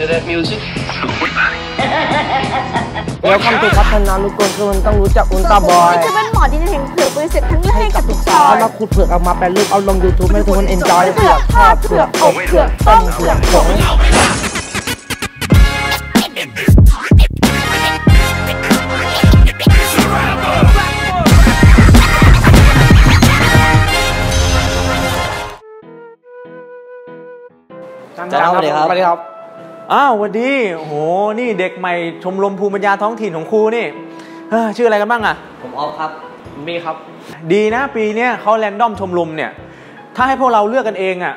Hear that music? แล้วคำถูกพัฒนานุกรคือมันต้องรู้จักอุลตร้าบอยจะเป็นหมอดินแห่งเผือกบริษัทครั้งแรกกับทุกซอเอายมาขุดเผือกเอามาแปลรูปเอาลง YouTube ให้ทุกคนเอนจอยเผือกทอดเผือกอบเผือกต้มเผือกผงจะเล่าเลยครับสวัสดีครับ อ้าวสวัสดีโอ้โหนี่เด็กใหม่ชมรมภูมิปัญญาท้องถิ่นของครูนี่เอ้อชื่ออะไรกันบ้างอะผมออฟครับมีครับ ดีนะปีเนี้ยเขาแรนดอมชมรมเนี่ย ถ้าให้พวกเราเลือกกันเองอะ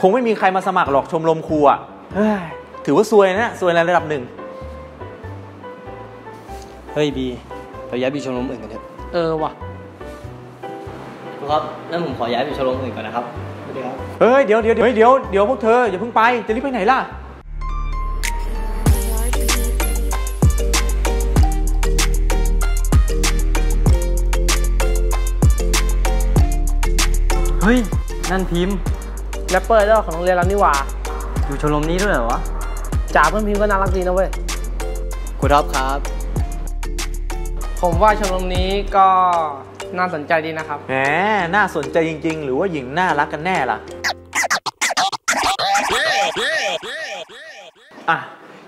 คงไม่มีใครมาสมัครหรอกชมรมครูอะเฮ้ยถือว่าซวยนะซวยในระดับหนึ่ง เฮ้ยบีเราย้ายไปชมรมอื่นกันเถอะ เออว่ะครูครับงั้นผมขอย้ายไปชมรมอื่นก่อนนะครับสวัสดีครับ เฮ้ยเดี๋ยวเดี๋ยวเดี๋ยวเดี๋ยวเดี๋ยวพวกเธออย่าเพิ่งไปจะรีบไปไหนล่ะ นั่นพิมพ์แรปเปอร์ไอดอลของโรงเรียนเรานี่หว่า อยู่ชมรมนี้ด้วยเหรอวะจ่าเพื่อนพิมพ์ก็น่ารักดีนะเว้ยครูท็อปครับ ผมว่าชมรมนี้ก็น่าสนใจดีนะครับ แหม น่าสนใจจริง ๆ หรือว่าหญิงน่ารักกันแน่ล่ะ อะ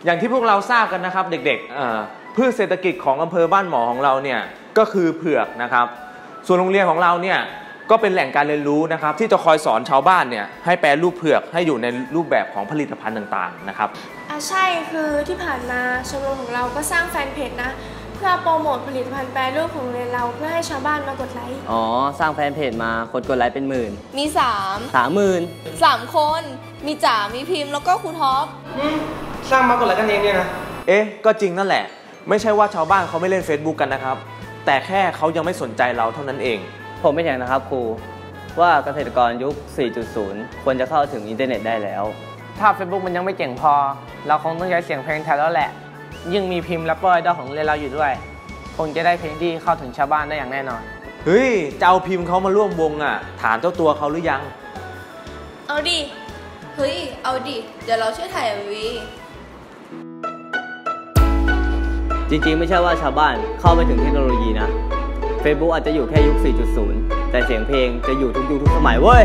อย่างที่พวกเราทราบกันนะครับเด็กๆเอ่อพืชเศรษฐกิจของอำเภอบ้านหมอของเราเนี่ย ก็คือเผือกนะครับ ส่วนโรงเรียนของเราเนี่ย ก็เป็นแหล่งการเรียนรู้นะครับที่จะคอยสอนชาวบ้านเนี่ยให้แปรรูปเผือกให้อยู่ในรูปแบบของผลิตภัณฑ์ต่างๆนะครับอะใช่คือที่ผ่านมาชมรมของเราก็สร้างแฟนเพจนะ เพื่อโปรโมทผลิตภัณฑ์แปรรูปของโรงเรียนเราเพื่อให้ชาวบ้านมากดไลค์อ๋อ สร้างแฟนเพจมาคนกดไลค์เป็นหมื่นมีสามสามหมื่นสามคน มีจ๋า มีพิมพ์แล้วก็ครูท็อป สร้างมากกว่ากันเองเนี่ยนะ เอ๊ะก็จริงนั่นแหละ ไม่ใช่ว่าชาวบ้านเขาไม่เล่น Facebook กันนะครับ แต่แค่เขายังไม่สนใจเราเท่านั้นเอง ผมไม่เถียงนะครับครูว่าเกษตรกรยุค 4.0 ควรจะเข้าถึงอินเทอร์เน็ตได้แล้ว ถ้า Facebook มันยังไม่เก่งพอ เราคงต้องใช้เสียงเพลงแทนแล้วแหละ ยิ่งมีพิมพ์แรปเปอร์ไอดอลของโรงเรียนเราอยู่ด้วย คงจะได้เพลงที่เข้าถึงชาวบ้านได้อย่างแน่นอน เฮ้ยจะเอาพิมพ์เขามาร่วมวงอะ ถามเจ้าตัวเขาหรือยัง เอาดิ เฮ้ย เอาดิ เดี๋ยวเราช่วยถ่ายวีจริงๆ ไม่ใช่ว่าชาวบ้านเข้าไม่ถึงเทคโนโลยีนะ Facebook อาจจะอยู่แค่ยุค 4.0 แต่เสียงเพลงจะอยู่ทุกยุคทุกสมัยเว้ย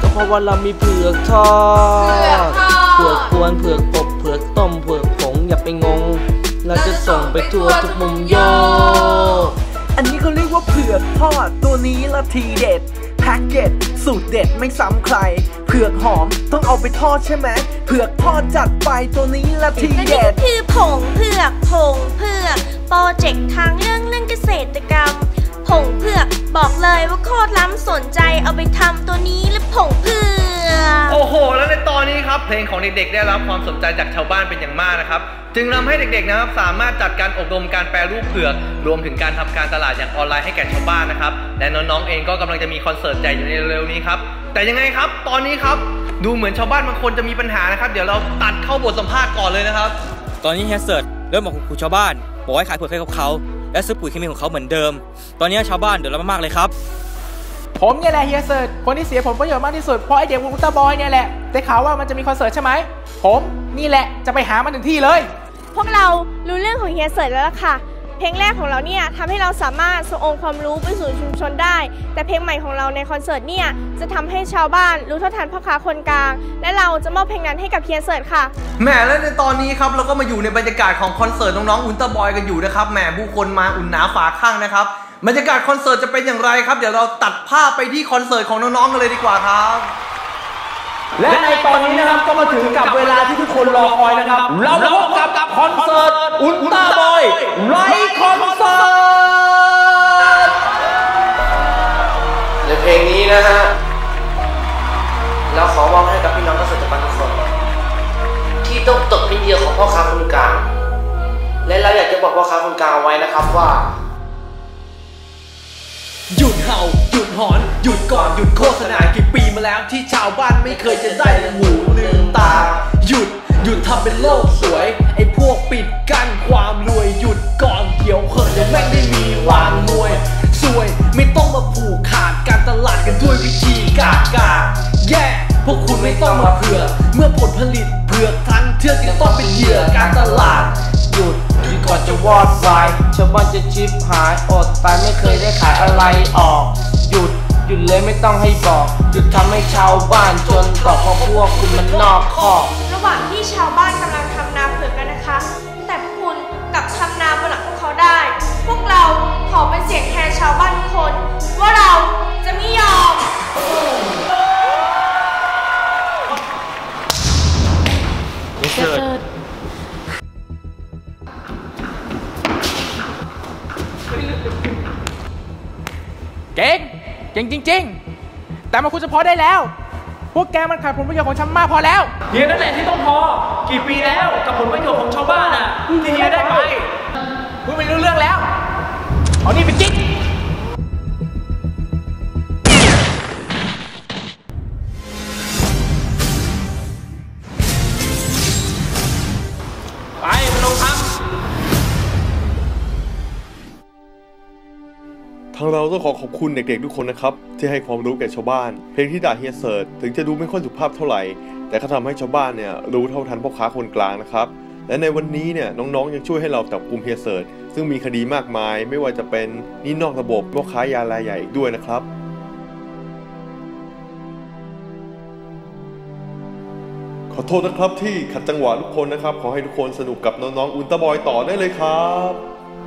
ก็เพราะว่าเรามีเผือกทอดเผือกทอดเผือกกวนเผือกอบเผือกต้มเผือกผงอย่าไปงง เราจะส่งไปทั่วทุกมุมโยกอันนี้เขาเรียกว่าเผือกทอดตัวนี้ละทีเด็ดแพ็กเกจสูตรเด็ดไม่ซ้ำใคร เผือกหอมต้องเอาไปทอดใช่ไหมเผือกทอดจัดไปตัวนี้ละทีและนี่เด็ก็ดคือผงเผือกผงเผือกโป รเจกต์ทางเรื่องเรื่องเกษตรกรรม ผงเผือกบอกเลยว่าโคตรล้ำสนใจเอาไปทำตัวนี้และผงเผือกโอ้โห แล้วในตอนนี้ครับเพลงของเด็กๆ ได้รับความสนใจจากชาวบ้านเป็นอย่างมากนะครับ จึงทำให้เด็กๆนะครับสามารถจัดการอบรมการแปรรูปเผือก รวมถึงการทำการตลาดอย่างออนไลน์ให้แก่ชาวบ้านนะครับ และน้องๆเองก็กำลังจะมีคอนเสิร์ตใหญ่อยู่ในเร็วๆนี้ครับแต่ยังไงครับ ตอนนี้ครับดูเหมือนชาวบ้านบางคนจะมีปัญหานะครับ เดี๋ยวเราตัดเข้าบทสัมภาษณ์ก่อนเลยนะครับ ตอนนี้เฮียเสิร์ตเริ่มบอกขู่ชาวบ้าน บอกให้ขายเผือกให้กับเขาและซื้อปุ๋ยเคมีของเขาเหมือนเดิม ตอนนี้ชาวบ้านเดือดร้อนมากๆเลยครับ ผมเนี่ยแหละเฮียเสิร์ตคนที่เสียผลประโยชน์มากที่สุดเพราะไอเด็กวงอุลตร้าบอยเนี่ยแหละได้ข่าวว่ามันจะมีคอนเสิร์ตใช่ไหมผมนี่แหละจะไปหามันถึงที่เลย พวกเรารู้เรื่องของเฮียเสิร์ตแล้วล่ะค่ะ เพลงแรกของเราเนี่ยทำให้เราสามารถส่งองค์ความรู้ไปสู่ชุมชนได้ แต่เพลงใหม่ของเราในคอนเสิร์ตเนี่ยจะทำให้ชาวบ้านรู้เท่าทันพ่อค้าคนกลาง และเราจะมอบเพลงนั้นให้กับเฮียเสิร์ตค่ะแหมและในตอนนี้ครับเราก็มาอยู่ในบรรยากาศของคอนเสิร์ตน้องๆอุลตร้าบอยกันอยู่นะครับแหมผู้คนมาอุ่นหนาฝาคั่งนะครับบรรยากาศคอนเสิร์ตจะเป็นอย่างไรครับ เดี๋ยวเราตัดภาพไปที่คอนเสิร์ตของน้องๆกันเลยดีกว่าครับและในตอนนี้นะครับก็มาถึงกับเวลาที่ทุกคนรอคอยนะครับ เราพบกับกับคอนเสิร์ต อุลตร้าบอย live concert์ตในเพลงนี้นะฮะเราขอมอบให้กับพี่น้องเกษตรกรทุกคนที่ต้องตกเป็นเหยื่อของพ่อค้าคนกลาง และเราอยากจะบอกพ่อค้าคนกลางเอาไว้นะครับว่าหยุดเห่าหยุดหอน หยุดก่อนหยุดโฆษณากี่ปีมาแล้วที่ชาวบ้านไม่เคยจะได้หูลืมตา หยุด หยุดทำเป็นโลกสวย ไอ้พวกปิดกั้นความรวยหยุดก่อนเดี๋ยวเหอะเดี๋ยวแม่งได้มีวางมวยสวยไม่ต้องมาผูกขาดการตลาดกันด้วยวิธีกากาแย่พวกคุณไม่ต้องมาเผื่อ เมื่อผลผลิตเผือกทั้งเทือกที่การตลาดหยุดหยุดก่อนจะวอดวายชาวบ้านจะชิบหายอดตายไม่เคยได้ขายอะไรออก หยุดหยุดเลยไม่ต้องให้บอก หยุดทำให้ชาวบ้านจนต่อเพราะพวกคุณมันนอกคอกระหว่าง ที่ชาวบ้านกำลังทำนาเผือกกันนะคะ แต่พวกคุณกลับทำนาบนหลังพวกเขาได้ พวกเราขอเป็นเสียงแทนชาวบ้านทุกคน ว่าเราจะไม่ยอมเก่งเก่งจริง ๆ แต่มาคุณเฉพาะได้แล้ว พวกแกมันขาดผลประโยชน์ของฉันมากพอแล้ว เฮียนั่นแหละที่ต้องพอ กี่ปีแล้วกับผลประโยชน์ของชาวบ้านอะที่เฮียได้ไป พูดไม่รู้เรื่องแล้ว เอานี่ไปจิ๊กางเราต้องขอขอบคุณเด็กๆทุกคนนะครับ ที่ให้ความรู้แก่ชาวบ้าน เพลงที่ด่าเฮียเสิร์ตถึงจะดูไม่ค่อยสุภาพเท่าไหร่ แต่ก็ทำให้ชาวบ้านเนี่ยรู้เท่าทันพ่อค้าคนกลางนะครับและในวันนี้เนี่ยน้องๆยังช่วยให้เราจับกลุ่มเฮียเสิร์ตซึ่งมีคดีมากมาย ไม่ว่าจะเป็นนี่นอกระบบพ่อค้ายารายใหญ่อีกด้วยนะครับขอโทษนะครับที่ขัดจังหวะทุกคนนะครับ ขอให้ทุกคนสนุกกับน้องๆ อุลตร้าบอยต่อได้เลยครับ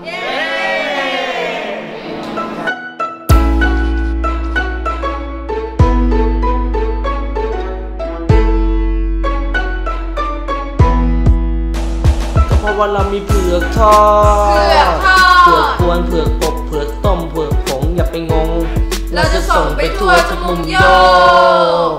ก็ ราะว่าเรามีเผือกทอดเผือกทอด เผือกกวนเผือกอบเผือกต้มเผือกผงอย่าไปงง เราจะส่งไปทั่วทุกมุมโลก